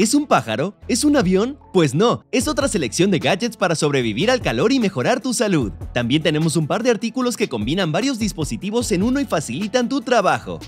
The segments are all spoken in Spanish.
¿Es un pájaro? ¿Es un avión? Pues no, es otra selección de gadgets para sobrevivir al calor y mejorar tu salud. También tenemos un par de artículos que combinan varios dispositivos en uno y facilitan tu trabajo.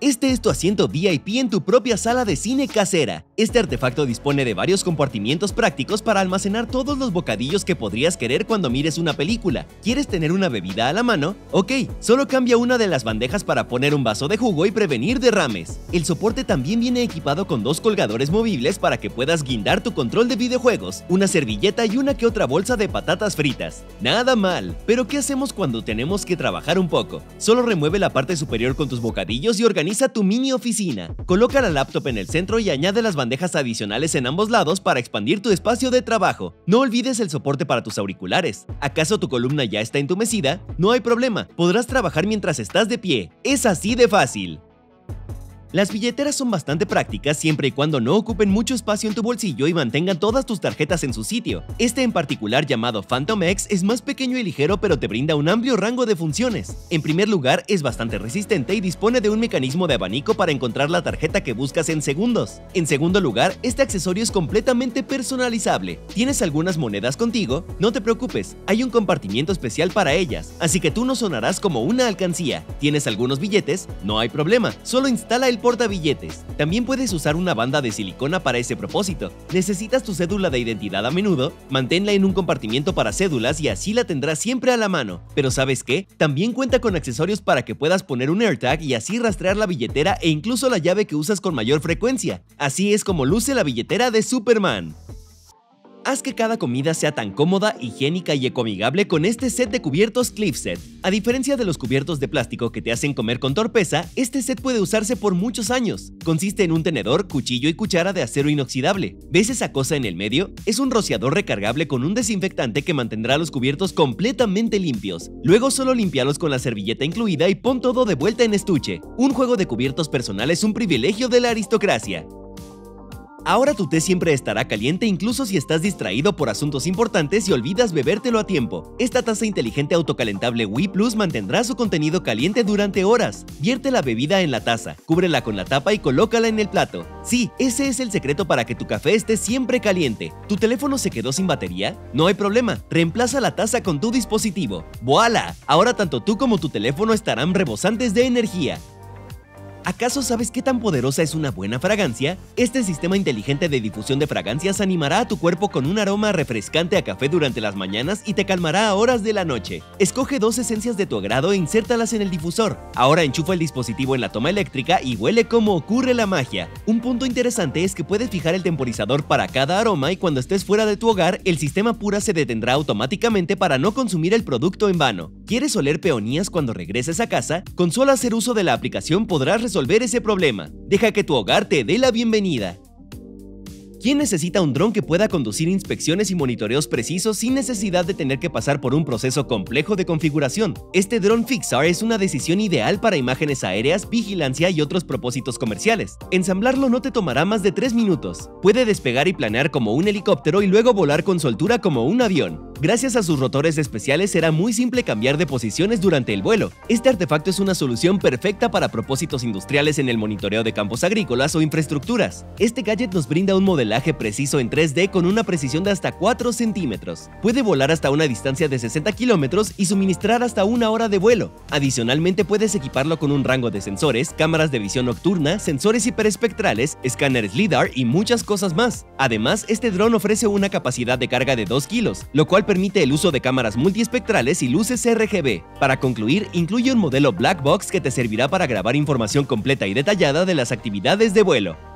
Este es tu asiento VIP en tu propia sala de cine casera. Este artefacto dispone de varios compartimientos prácticos para almacenar todos los bocadillos que podrías querer cuando mires una película. ¿Quieres tener una bebida a la mano? Ok, solo cambia una de las bandejas para poner un vaso de jugo y prevenir derrames. El soporte también viene equipado con dos colgadores movibles para que puedas guindar tu control de videojuegos, una servilleta y una que otra bolsa de patatas fritas. Nada mal, pero ¿qué hacemos cuando tenemos que trabajar un poco? Solo remueve la parte superior con tus bocadillos y organiza Organiza tu mini oficina. Coloca la laptop en el centro y añade las bandejas adicionales en ambos lados para expandir tu espacio de trabajo. No olvides el soporte para tus auriculares. ¿Acaso tu columna ya está entumecida? No hay problema, podrás trabajar mientras estás de pie. Es así de fácil. Las billeteras son bastante prácticas siempre y cuando no ocupen mucho espacio en tu bolsillo y mantengan todas tus tarjetas en su sitio. Este en particular llamado Phantom X es más pequeño y ligero pero te brinda un amplio rango de funciones. En primer lugar, es bastante resistente y dispone de un mecanismo de abanico para encontrar la tarjeta que buscas en segundos. En segundo lugar, este accesorio es completamente personalizable. ¿Tienes algunas monedas contigo? No te preocupes, hay un compartimiento especial para ellas, así que tú no sonarás como una alcancía. ¿Tienes algunos billetes? No hay problema, solo instala el billetes. También puedes usar una banda de silicona para ese propósito. ¿Necesitas tu cédula de identidad a menudo? Manténla en un compartimiento para cédulas y así la tendrás siempre a la mano. Pero ¿sabes qué? También cuenta con accesorios para que puedas poner un AirTag y así rastrear la billetera e incluso la llave que usas con mayor frecuencia. Así es como luce la billetera de Superman. Haz que cada comida sea tan cómoda, higiénica y ecoamigable con este set de cubiertos Cliffset. A diferencia de los cubiertos de plástico que te hacen comer con torpeza, este set puede usarse por muchos años. Consiste en un tenedor, cuchillo y cuchara de acero inoxidable. ¿Ves esa cosa en el medio? Es un rociador recargable con un desinfectante que mantendrá los cubiertos completamente limpios. Luego solo limpialos con la servilleta incluida y pon todo de vuelta en estuche. Un juego de cubiertos personal es un privilegio de la aristocracia. Ahora tu té siempre estará caliente incluso si estás distraído por asuntos importantes y olvidas bebértelo a tiempo. Esta taza inteligente autocalentable Wii Plus mantendrá su contenido caliente durante horas. Vierte la bebida en la taza, cúbrela con la tapa y colócala en el plato. Sí, ese es el secreto para que tu café esté siempre caliente. ¿Tu teléfono se quedó sin batería? No hay problema, reemplaza la taza con tu dispositivo. ¡Voilá! Ahora tanto tú como tu teléfono estarán rebosantes de energía. ¿Acaso sabes qué tan poderosa es una buena fragancia? Este sistema inteligente de difusión de fragancias animará a tu cuerpo con un aroma refrescante a café durante las mañanas y te calmará a horas de la noche. Escoge dos esencias de tu agrado e insértalas en el difusor. Ahora enchufa el dispositivo en la toma eléctrica y huele como ocurre la magia. Un punto interesante es que puedes fijar el temporizador para cada aroma y cuando estés fuera de tu hogar, el sistema Pura se detendrá automáticamente para no consumir el producto en vano. ¿Quieres oler peonías cuando regreses a casa? Con solo hacer uso de la aplicación podrás resolver ese problema. Deja que tu hogar te dé la bienvenida. ¿Quién necesita un dron que pueda conducir inspecciones y monitoreos precisos sin necesidad de tener que pasar por un proceso complejo de configuración? Este dron Fixar es una decisión ideal para imágenes aéreas, vigilancia y otros propósitos comerciales. Ensamblarlo no te tomará más de 3 minutos. Puede despegar y planear como un helicóptero y luego volar con soltura como un avión. Gracias a sus rotores especiales será muy simple cambiar de posiciones durante el vuelo. Este artefacto es una solución perfecta para propósitos industriales en el monitoreo de campos agrícolas o infraestructuras. Este gadget nos brinda un modelo preciso en 3D con una precisión de hasta 4 centímetros. Puede volar hasta una distancia de 60 kilómetros y suministrar hasta una hora de vuelo. Adicionalmente puedes equiparlo con un rango de sensores, cámaras de visión nocturna, sensores hiperespectrales, escáneres LIDAR y muchas cosas más. Además, este dron ofrece una capacidad de carga de 2 kilos, lo cual permite el uso de cámaras multiespectrales y luces RGB. Para concluir, incluye un modelo Black Box que te servirá para grabar información completa y detallada de las actividades de vuelo.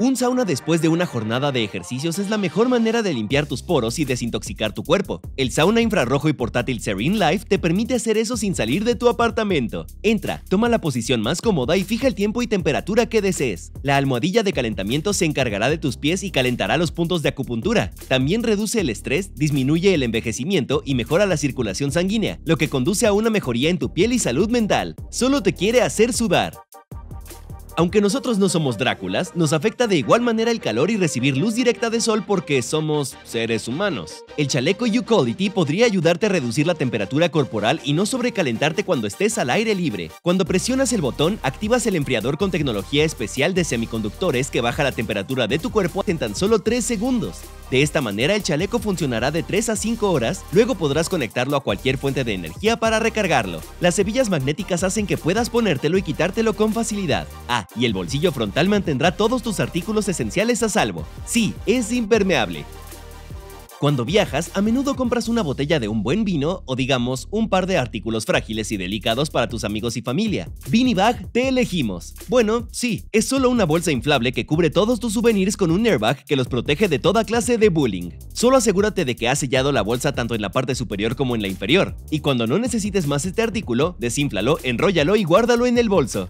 Un sauna después de una jornada de ejercicios es la mejor manera de limpiar tus poros y desintoxicar tu cuerpo. El sauna infrarrojo y portátil Serene Life te permite hacer eso sin salir de tu apartamento. Entra, toma la posición más cómoda y fija el tiempo y temperatura que desees. La almohadilla de calentamiento se encargará de tus pies y calentará los puntos de acupuntura. También reduce el estrés, disminuye el envejecimiento y mejora la circulación sanguínea, lo que conduce a una mejoría en tu piel y salud mental. Solo te quiere hacer sudar. Aunque nosotros no somos Dráculas, nos afecta de igual manera el calor y recibir luz directa de sol porque somos seres humanos. El chaleco U-Quality podría ayudarte a reducir la temperatura corporal y no sobrecalentarte cuando estés al aire libre. Cuando presionas el botón, activas el enfriador con tecnología especial de semiconductores que baja la temperatura de tu cuerpo en tan solo 3 segundos. De esta manera el chaleco funcionará de 3 a 5 horas, luego podrás conectarlo a cualquier fuente de energía para recargarlo. Las hebillas magnéticas hacen que puedas ponértelo y quitártelo con facilidad. Ah, y el bolsillo frontal mantendrá todos tus artículos esenciales a salvo. Sí, es impermeable. Cuando viajas, a menudo compras una botella de un buen vino o digamos un par de artículos frágiles y delicados para tus amigos y familia. Beanie Bag te elegimos. Bueno, sí, es solo una bolsa inflable que cubre todos tus souvenirs con un airbag que los protege de toda clase de bullying. Solo asegúrate de que has sellado la bolsa tanto en la parte superior como en la inferior. Y cuando no necesites más este artículo, desínflalo, enróllalo y guárdalo en el bolso.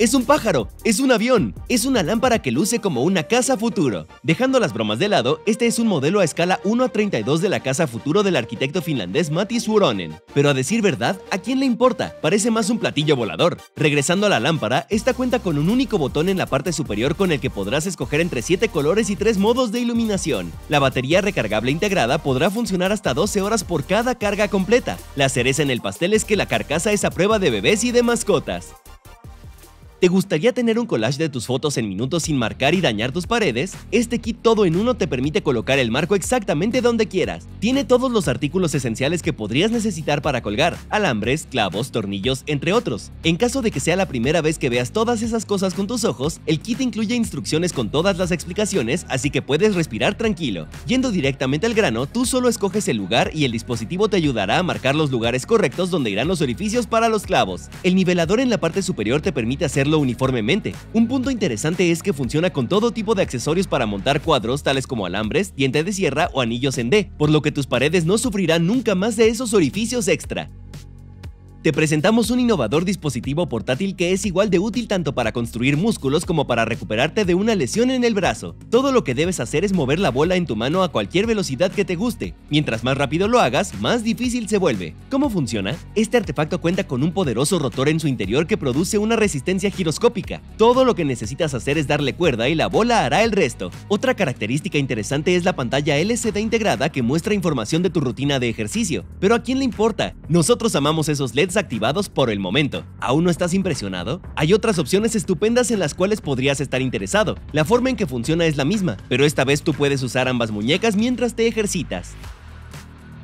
Es un pájaro, es un avión, es una lámpara que luce como una casa futuro. Dejando las bromas de lado, este es un modelo a escala 1 a 32 de la casa futuro del arquitecto finlandés Matti Suoronen. Pero a decir verdad, ¿a quién le importa? Parece más un platillo volador. Regresando a la lámpara, esta cuenta con un único botón en la parte superior con el que podrás escoger entre 7 colores y 3 modos de iluminación. La batería recargable integrada podrá funcionar hasta 12 horas por cada carga completa. La cereza en el pastel es que la carcasa es a prueba de bebés y de mascotas. ¿Te gustaría tener un collage de tus fotos en minutos sin marcar y dañar tus paredes? Este kit todo en uno te permite colocar el marco exactamente donde quieras. Tiene todos los artículos esenciales que podrías necesitar para colgar, alambres, clavos, tornillos, entre otros. En caso de que sea la primera vez que veas todas esas cosas con tus ojos, el kit incluye instrucciones con todas las explicaciones, así que puedes respirar tranquilo. Yendo directamente al grano, tú solo escoges el lugar y el dispositivo te ayudará a marcar los lugares correctos donde irán los orificios para los clavos. El nivelador en la parte superior te permite hacer uniformemente. Un punto interesante es que funciona con todo tipo de accesorios para montar cuadros tales como alambres, diente de sierra o anillos en D, por lo que tus paredes no sufrirán nunca más de esos orificios extra. Te presentamos un innovador dispositivo portátil que es igual de útil tanto para construir músculos como para recuperarte de una lesión en el brazo. Todo lo que debes hacer es mover la bola en tu mano a cualquier velocidad que te guste. Mientras más rápido lo hagas, más difícil se vuelve. ¿Cómo funciona? Este artefacto cuenta con un poderoso rotor en su interior que produce una resistencia giroscópica. Todo lo que necesitas hacer es darle cuerda y la bola hará el resto. Otra característica interesante es la pantalla LCD integrada que muestra información de tu rutina de ejercicio. Pero ¿a quién le importa? Nosotros amamos esos LEDs activados por el momento. ¿Aún no estás impresionado? Hay otras opciones estupendas en las cuales podrías estar interesado. La forma en que funciona es la misma, pero esta vez tú puedes usar ambas muñecas mientras te ejercitas.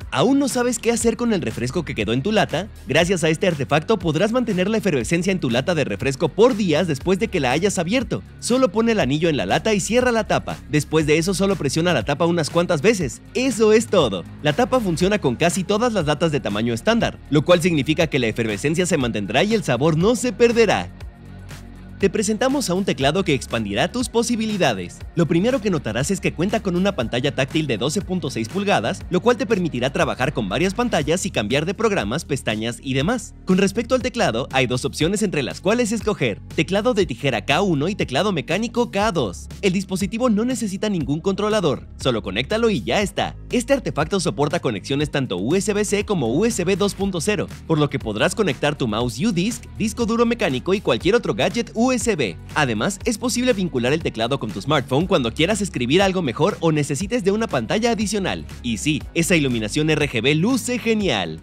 ¿Aún no sabes qué hacer con el refresco que quedó en tu lata? Gracias a este artefacto podrás mantener la efervescencia en tu lata de refresco por días después de que la hayas abierto. Solo pone el anillo en la lata y cierra la tapa. Después de eso solo presiona la tapa unas cuantas veces. Eso es todo. La tapa funciona con casi todas las latas de tamaño estándar, lo cual significa que la efervescencia se mantendrá y el sabor no se perderá te presentamos a un teclado que expandirá tus posibilidades. Lo primero que notarás es que cuenta con una pantalla táctil de 12.6 pulgadas, lo cual te permitirá trabajar con varias pantallas y cambiar de programas, pestañas y demás. Con respecto al teclado, hay dos opciones entre las cuales escoger, teclado de tijera K1 y teclado mecánico K2. El dispositivo no necesita ningún controlador, solo conéctalo y ya está. Este artefacto soporta conexiones tanto USB-C como USB 2.0, por lo que podrás conectar tu mouse U-Disc, disco duro mecánico y cualquier otro gadget USB. Además, es posible vincular el teclado con tu smartphone cuando quieras escribir algo mejor o necesites de una pantalla adicional. Y sí, esa iluminación RGB luce genial.